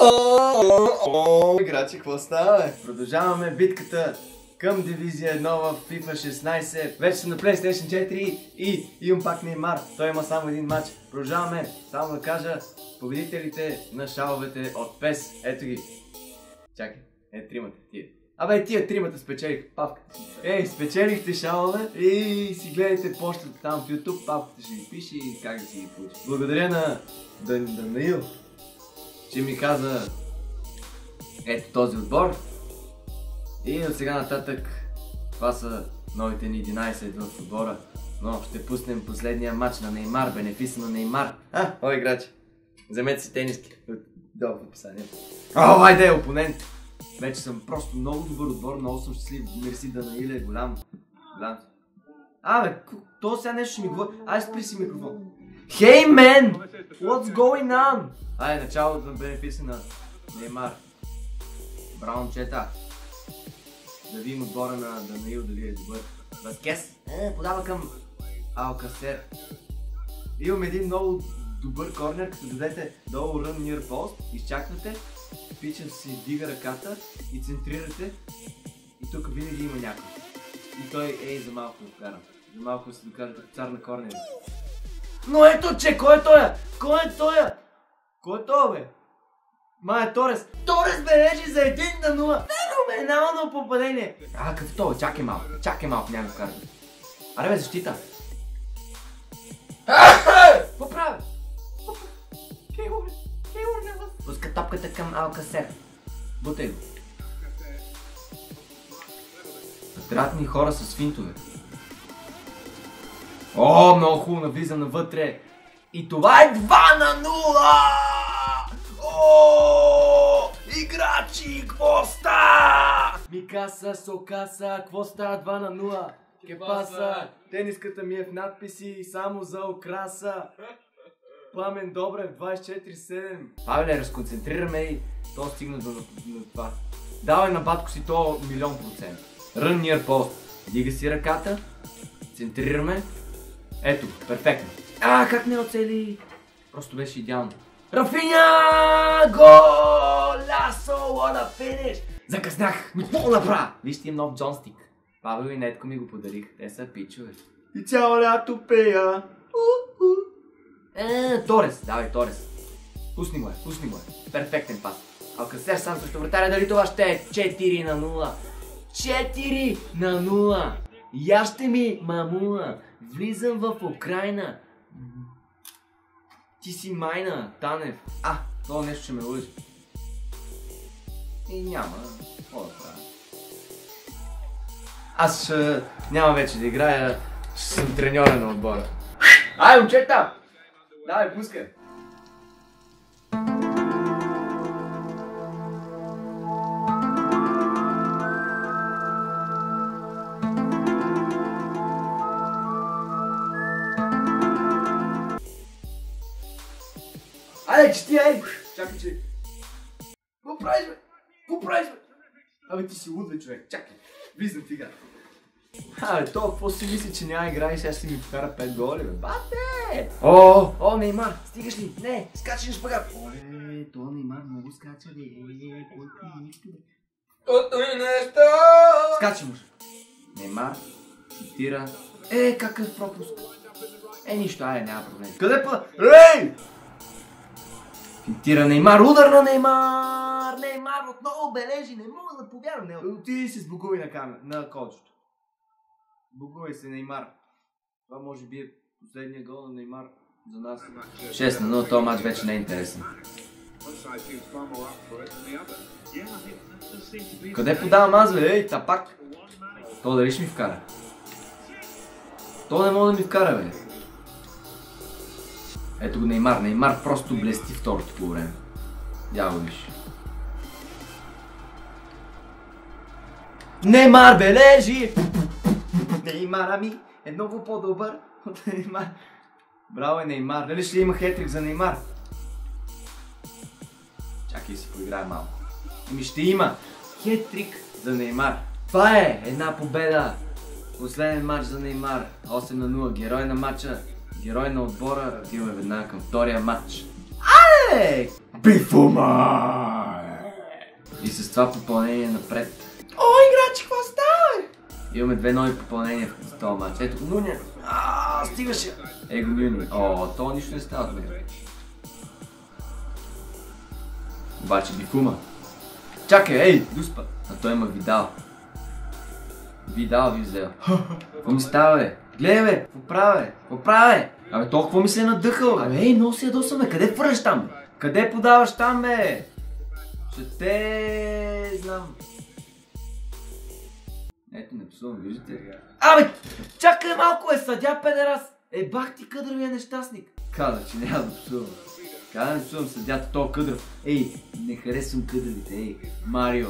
О, играчи, какво става? Продължаваме битката към дивизия 1 в FIFA 16. Вече съм на PlayStation 4 и имам пак Неймар. Той има само един матч. Продължаваме. Само да кажа победителите на шаловете от PES. Ето ги. Чакай. Е, тримата. Тия. Абе, тия тримата спечелих. Папката. Ей, спечелихте шалове и си гледайте почтата там в YouTube. Папката ще ви пише и как да си ги получи. Благодаря на Дан- Че ми каза ето този отбор. И от сега нататък това са новите ни 11 в отбора. Но ще пуснем последния матч на Неймар, бенефиса на Неймар. А, о, играчи. Вземете си тениски. Долу в описанието. О, айде, опонент. Вече съм просто много добър отбор, много съм щастлив. Мерси да наиле голям. Голям. Абе, то сега нещо ще ми говори. Ай, спри си микрофон. Hey man! What's going on? Ай, началото на бенефиса на Неймар. Браво, момчета. Да видим отбора на Данаил дали е добър. Васкес е, подава към Алкасер. Имам един много добър корнер, като дадете долу run near post, изчаквате, пича си дига ръката и центрирате и тук винаги има някой. И той ей за малко го вкара. За малко се докара като цар на корнера. Но ето че, кой е той? Кой е той? Е бе? Мая Торес. Торес бележи за 1 на 0. Феноменално попадение. А, като това, чакай малко. Чакай малко, няма карам. Аре бе, защита. Какво прави? Кейлор, няма. Пуска топката към Алкасер. Бутай го. Трябват хора с финтове. О, много хубаво навлиза навътре. И това е 2 на 0! Играчи, какво ста? Микаса, Сокаса, какво става 2 на 0? Ке паса? Тениската ми е в надписи само за окраса. Пламен Добрев, 24-7. Павеле, разконцентрираме и то стигна до, до това. Давай на батко си то милион процент. Run near post. Дига си ръката, центрираме. Ето, перфектно. А, как не оцели? Просто беше идеално. Рафиня! Голасо! What a finish! Закъснях! Но какво направя? Вижте им нов джонстик. Павел и Нетко ми го подарих. Те са пичове. И цяло лято пея. Е, Торес. Давай, Торес. Пусни му е, пусни му е. Перфектен пас. Алкасер сам срещу вратаря, дали това ще е 4 на 0? 4 на 0! Я ще ми, мамула! Влизам в Украина! Ти си майна, Танев. А, това нещо ще ме лъжи. И няма. Какво да правя? Аз ще... няма вече да играя. Ще съм треньора на отбора. Ай, момчета! Давай, пускай! Айде, че ти, ай! Чакай, че... Какво правиш, бе? Какво правиш, бе? Абе, ти си луд, бе, човек. Чакай. Влизам в игра. Абе, то, какво си мисли, че няма игра и сега ще ми вкара 5 голи, бе? Бате! О, о, Неймар, стигаш ли? Не, скачаш на шпагат. Оле, то Неймар много скача, бе. Е, кой ти иска, бе? Тото и нещо! Скачи му. Неймар, цитира. Е, какъв пропуск. Е, нищо, ай, няма проблем. Къде па? Ей! Финтира Неймар, удар на Неймар! Неймар отново бележи, не мога да повярвам. Отиди си сбогувай на камера, на кочето. Сбогувай се, Неймар. Това може би е последния гол на Неймар за нас. 6 на 0, този матч вече не е интересен. Къде подавам аз, бе? Ей, тапак! То дали ще ми вкара? То не мога да ми вкара, бе. Ето го Неймар. Неймар просто блести второто по време. Я виж. Неймар бележи! Неймар, ами е много по-добър от Неймар. Браво е Неймар. Дали ще има хетрик за Неймар? Чакай си поиграя малко. Ами ще има хетрик за Неймар. Това е една победа. Последен матч за Неймар. 8 на 0. Герой на матча. Герой на отбора. Отиваме веднага към втория матч. Але! Бифума! И с това попълнение напред. О, играчи, какво става? Имаме две нови попълнения в този матч. Ето, Нуня. Ааа, стигаше. Его Мюни. О, то нищо не става от. Обаче Бифума. Чакай, ей, дуспа. А той има Видал. Видал ви взел. Какво ми става, бе? Гледай, бе, какво правя? Какво правя, бе? Абе, толкова какво ми се е надъхал, бе? Абе, ей, много се ядосвам, бе. Къде фърляш там, бе? Къде подаваш там, бе? Ще те знам. Ето, не псувам, виждате? Абе, чакай малко, е, съдя педерас! Е, бах ти къдравия нещастник! Каза, че няма да псувам. Каза, не псувам съдята, то къдрав. Ей, не харесвам къдравите, ей, Марио.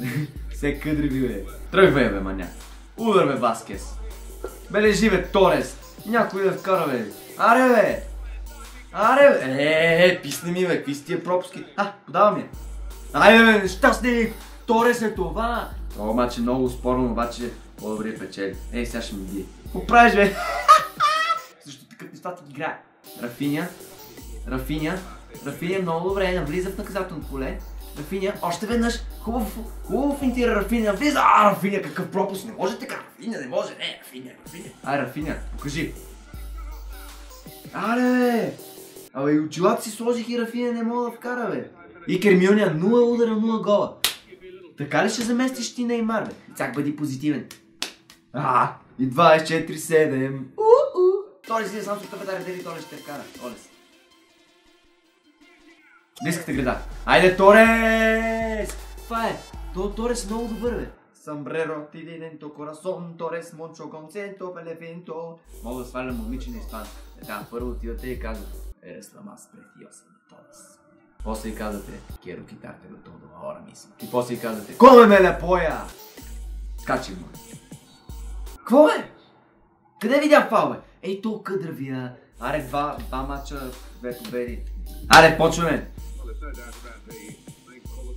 Все къдрави, бе. Тръгвай, бе, маня. Удар, бе, Васкес. Бележи, бе, Торес. Някой да вкара, бе. Аре, бе. Аре, бе. Е, е, писни ми, бе, какви си тия пропуски. А, подавам я. Айде, бе, нещастник. Торес е това. Това обаче много спорно, обаче по-добре печели. Ей, сега ще ми бие. Какво правиш, бе? Също такъв нещата ги играе. Рафиня. Рафиня. Рафиня много добре, навлиза в наказателно поле. Рафиня, още веднъж, хубав, хубаво финтира Рафиня, влиза, а, Рафиня, какъв пропуск, не може така, Рафиня, не може, не, Рафиня, Рафиня. Ай, Рафиня, покажи. Аре, бе! Абе, и очилата си сложих и Рафиня не мога да вкара, бе. И Кермиония, 0 удара, 0 гола. Така ли ще заместиш ти Неймар, бе? Цак бъди позитивен. А, и 24-7. У-у. Толи си сам с капитари, дали Толи ще те вкара. Олес. Близката града. Айде, Торес! Това е. То Торес е много добър, бе. Самбреро, ти денто, корасон, Торес, мончо, конценто, пелефенто. Мога да свалям момиче на испан. Е, там първо отивате и казват, ерес ла мас претиоса на Торес. После и казвате, quiero quitártelo todo ahora mismo. И после и казвате, come la polla! Скачи му. Какво е? Къде видя фал, бе? Ей, то къдравия. Аре, два, два мача, две победи. Аре, почваме.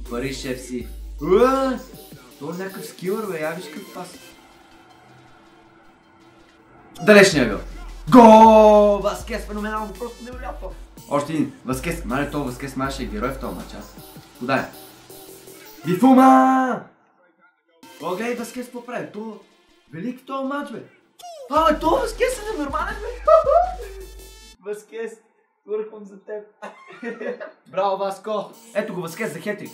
Париж FC. Уа! То е някакъв скилър, бе, я виж какъв пас. Далечния гъл. Гол! Васкес, феноменално, просто невероятно. Още един. Васкес. Мале, то Васкес маше е герой в този матч, а? Куда е? Бифума! О, гледай Васкес какво прави. То... Велик в този матч, бе. А, бе, то Васкес е ненормален, бе. Васкес, върхвам за теб. Браво, Васко! Ето го Васкес за хетрик.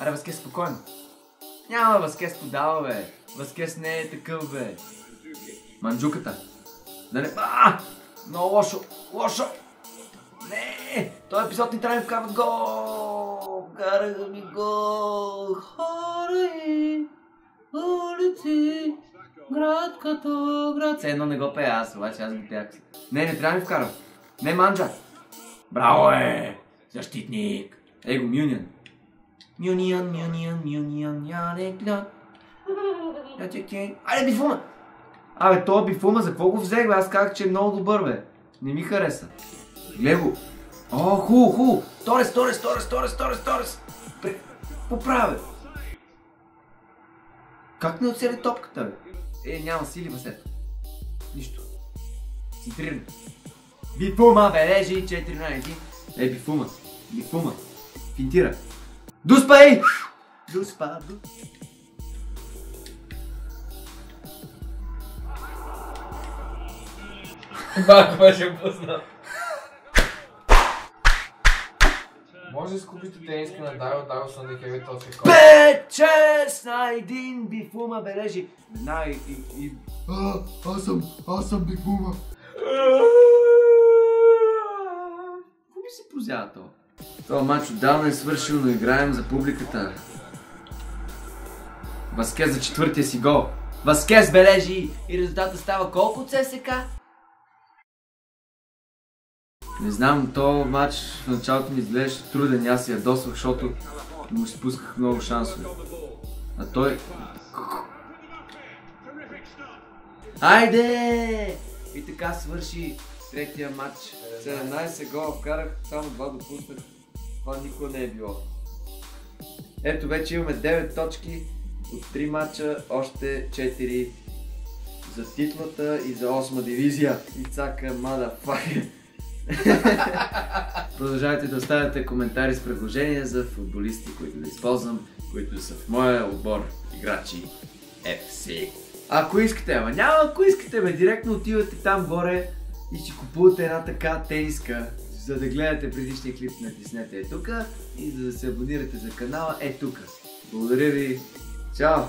Аре, Васкес, спокойно. Няма Васкес подава, бе. Васкес не е такъв, бе. Манджуката. Да не... А! Много лошо! Лошо! Не! Този епизод ни трябва да вкарват гол! Караха ми гол! Хора и улици, град като град. Все едно не го пея аз, обаче аз го пеях. Не, не трябва да ми вкарам. Не, Манджа! Браво е! Защитник! Его, Мюниан. Мюниан, Мюниан, Мюниан. Я ти ке... Айде, бифума! Абе, то бифума, за какво го взех, бе? Аз казах, че е много добър, бе. Не ми хареса. Гледай го. О, ху, ху. Торес, Торес, Торес, Торес, Торес, Торес. Пре... Поправя. Как не оцели топката, бе? Е, няма сили, Васето. Нищо. Центриран. Бифума, бележи 4 на 1. Е, бифума. Бифума. Финтира. Дуспа, ей! Дуспа, ду... Бак беше пусна. Може да изкупите тениска на Дайл Daiosandtheheavy.com 5-6 на един бифума бележи. На и, и, и... А, аз съм, аз съм бифума. То? Това матч отдавна е свършил, но играем за публиката. Васкес за четвъртия си гол. Васкес бележи и резултата става колко от ССК? Не знам, то матч в началото ми изглеждаше труден, аз се ядосвах, защото му спусках много шансове. А той... Айде! И така свърши третия матч. 17 гола вкарах, само 2 допуснах. Това никога не е било. Ето вече имаме 9 точки от 3 матча, още 4 за титлата и за 8 дивизия. И цака, мада, фак. Продължавайте да оставяте коментари с предложения за футболисти, които да използвам, които са в моя отбор играчи FC. Ако искате, ама няма ако искате, бе, директно отивате там горе и си купувате една така тениска, за да гледате предишния клип, натиснете е тука и за да се абонирате за канала е тука. Благодаря ви. Чао!